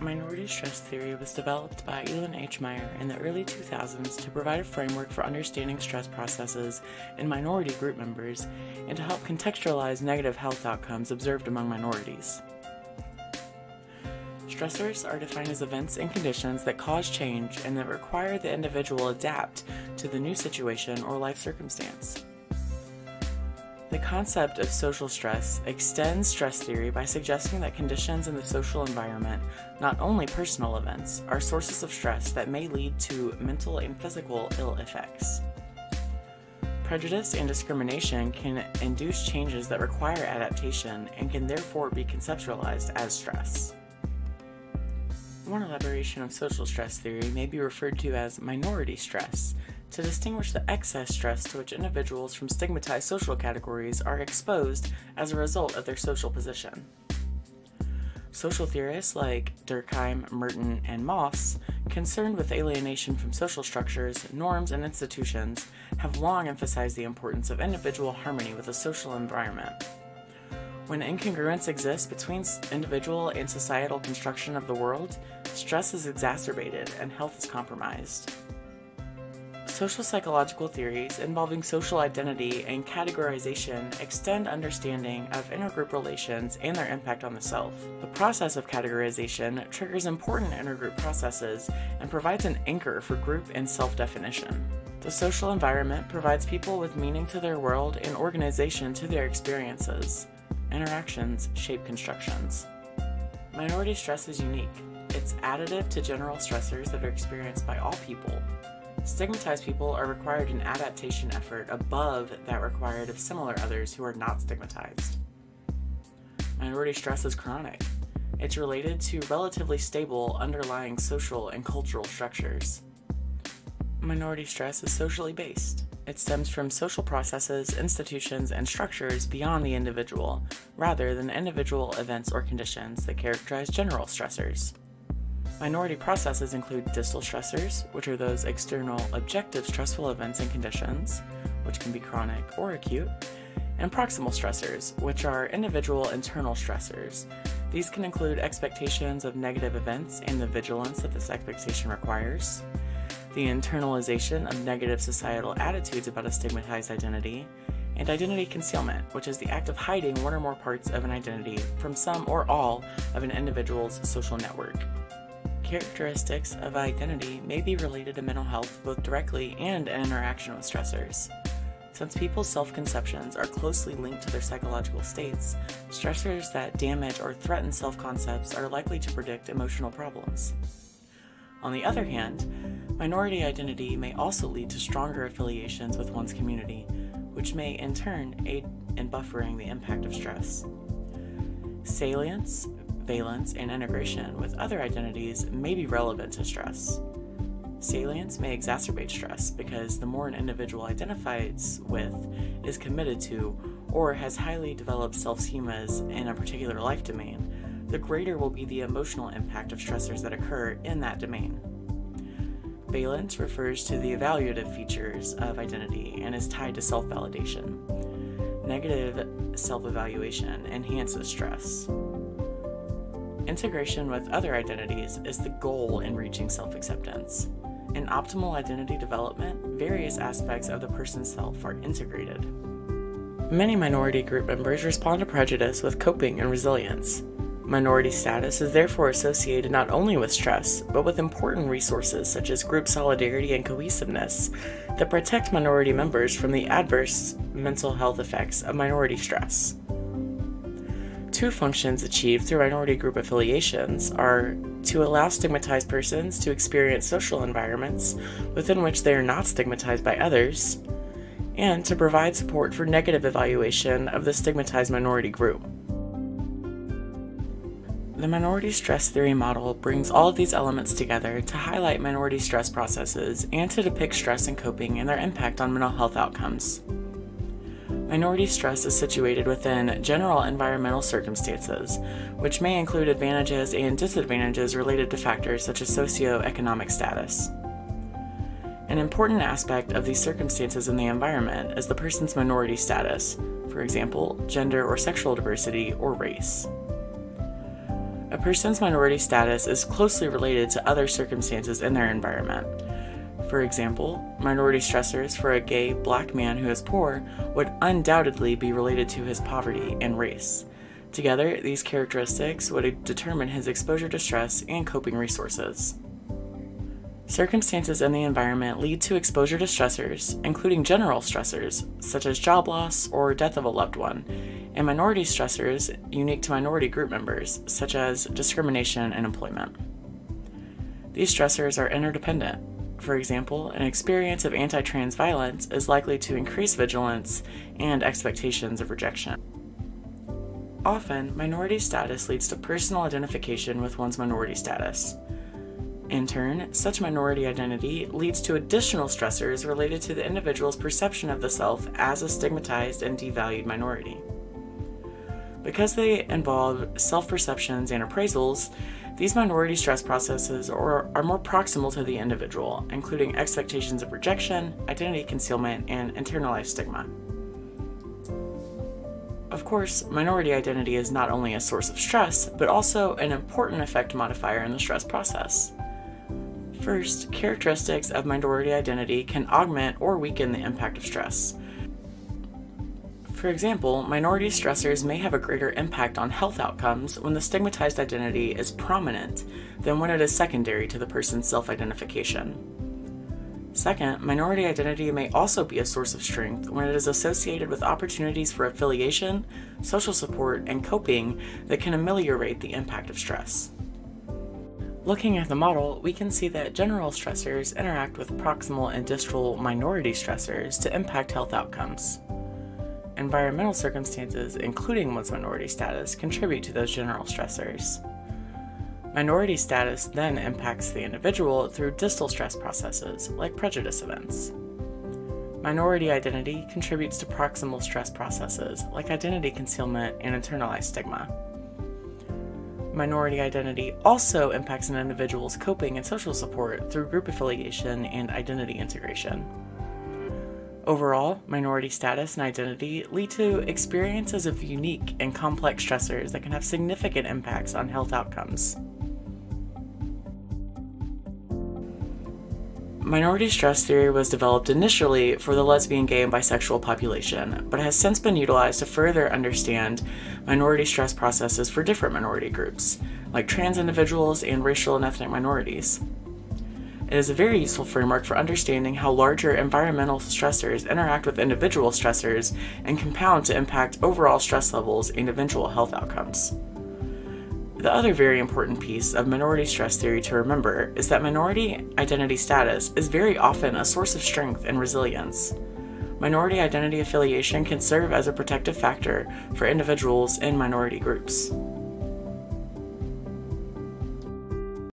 Minority stress theory was developed by Ilan H. Meyer in the early 2000s to provide a framework for understanding stress processes in minority group members and to help contextualize negative health outcomes observed among minorities. Stressors are defined as events and conditions that cause change and that require the individual adapt to the new situation or life circumstance. The concept of social stress extends stress theory by suggesting that conditions in the social environment, not only personal events, are sources of stress that may lead to mental and physical ill effects. Prejudice and discrimination can induce changes that require adaptation and can therefore be conceptualized as stress. One elaboration of social stress theory may be referred to as minority stress, to distinguish the excess stress to which individuals from stigmatized social categories are exposed as a result of their social position. Social theorists like Durkheim, Merton, and Moss, concerned with alienation from social structures, norms, and institutions, have long emphasized the importance of individual harmony with the social environment. When incongruence exists between individual and societal construction of the world, stress is exacerbated and health is compromised. Social psychological theories involving social identity and categorization extend understanding of intergroup relations and their impact on the self. The process of categorization triggers important intergroup processes and provides an anchor for group and self definition. The social environment provides people with meaning to their world and organization to their experiences. Interactions shape constructions. Minority stress is unique. It's additive to general stressors that are experienced by all people, Stigmatized people are required an adaptation effort above that required of similar others who are not stigmatized. Minority stress is chronic. It's related to relatively stable underlying social and cultural structures. Minority stress is socially based. It stems from social processes, institutions, and structures beyond the individual, rather than individual events or conditions that characterize general stressors. Minority processes include distal stressors, which are those external objective stressful events and conditions, which can be chronic or acute, and proximal stressors, which are individual internal stressors. These can include expectations of negative events and the vigilance that this expectation requires, the internalization of negative societal attitudes about a stigmatized identity, and identity concealment, which is the act of hiding one or more parts of an identity from some or all of an individual's social network. Characteristics of identity may be related to mental health both directly and in interaction with stressors. Since people's self conceptions are closely linked to their psychological states, stressors that damage or threaten self concepts are likely to predict emotional problems. On the other hand, minority identity may also lead to stronger affiliations with one's community, which may in turn aid in buffering the impact of stress. Salience, valence, and integration with other identities may be relevant to stress. Salience may exacerbate stress because the more an individual identifies with, is committed to, or has highly developed self schemas in a particular life domain, the greater will be the emotional impact of stressors that occur in that domain. Valence refers to the evaluative features of identity and is tied to self validation. Negative self evaluation enhances stress. Integration with other identities is the goal in reaching self acceptance. In optimal identity development, various aspects of the person's self are integrated. Many minority group members respond to prejudice with coping and resilience. Minority status is therefore associated not only with stress, but with important resources such as group solidarity and cohesiveness that protect minority members from the adverse mental health effects of minority stress. Two functions achieved through minority group affiliations are to allow stigmatized persons to experience social environments within which they are not stigmatized by others, and to provide support for negative evaluation of the stigmatized minority group. The minority stress theory model brings all of these elements together to highlight minority stress processes and to depict stress and coping and their impact on mental health outcomes. Minority stress is situated within general environmental circumstances, which may include advantages and disadvantages related to factors such as socioeconomic status. An important aspect of these circumstances in the environment is the person's minority status, for example, gender or sexual diversity or race. A person's minority status is closely related to other circumstances in their environment. For example, minority stressors for a gay black man who is poor would undoubtedly be related to his poverty and race. Together, these characteristics would determine his exposure to stress and coping resources. Circumstances in the environment lead to exposure to stressors, including general stressors, such as job loss or death of a loved one, and minority stressors unique to minority group members, such as discrimination and employment. These stressors are interdependent. For example, an experience of anti trans violence is likely to increase vigilance and expectations of rejection. Often, minority status leads to personal identification with one's minority status. In turn, such minority identity leads to additional stressors related to the individual's perception of the self as a stigmatized and devalued minority. Because they involve self perceptions and appraisals, these minority stress processes are, are more proximal to the individual, including expectations of rejection, identity concealment, and internalized stigma. Of course, minority identity is not only a source of stress, but also an important effect modifier in the stress process. First, characteristics of minority identity can augment or weaken the impact of stress. For example, minority stressors may have a greater impact on health outcomes when the stigmatized identity is prominent than when it is secondary to the person's self identification. Second, minority identity may also be a source of strength when it is associated with opportunities for affiliation, social support, and coping that can ameliorate the impact of stress. Looking at the model, we can see that general stressors interact with proximal and distal minority stressors to impact health outcomes. Environmental circumstances, including one's minority status, contribute to those general stressors. Minority status then impacts the individual through distal stress processes, like prejudice events. Minority identity contributes to proximal stress processes, like identity concealment and internalized stigma. Minority identity also impacts an individual's coping and social support through group affiliation and identity integration. Overall, minority status and identity lead to experiences of unique and complex stressors that can have significant impacts on health outcomes. Minority stress theory was developed initially for the lesbian, gay, and bisexual population, but has since been utilized to further understand minority stress processes for different minority groups, like trans individuals and racial and ethnic minorities. It is a very useful framework for understanding how larger environmental stressors interact with individual stressors and compound to impact overall stress levels and eventual health outcomes. The other very important piece of minority stress theory to remember is that minority identity status is very often a source of strength and resilience. Minority identity affiliation can serve as a protective factor for individuals in minority groups.